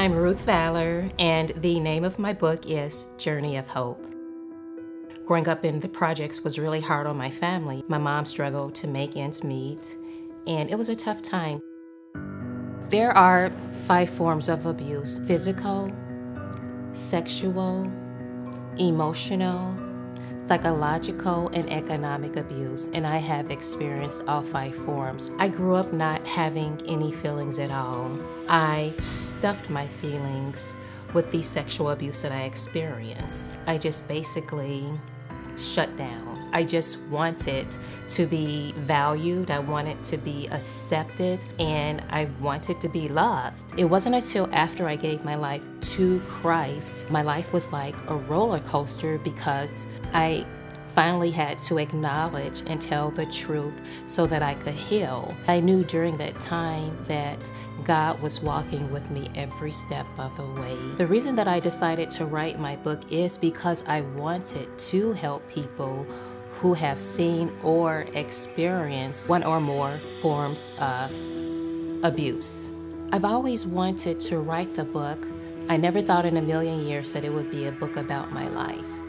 I'm Ruth Valor, and the name of my book is Journey of Hope. Growing up in the projects was really hard on my family. My mom struggled to make ends meet, and it was a tough time. There are five forms of abuse physical, sexual, emotional, psychological, and economic abuse, and I have experienced all five forms. I grew up not having any feelings at all. I stuffed my feelings with the sexual abuse that I experienced. I just basically shut down. I just wanted to be valued, I wanted to be accepted, and I wanted to be loved. It wasn't until after I gave my life to Christ, my life was like a roller coaster because I finally had to acknowledge and tell the truth so that I could heal. I knew during that time that God was walking with me every step of the way. The reason that I decided to write my book is because I wanted to help people who have seen or experienced one or more forms of abuse. I've always wanted to write the book. I never thought in a million years that it would be a book about my life.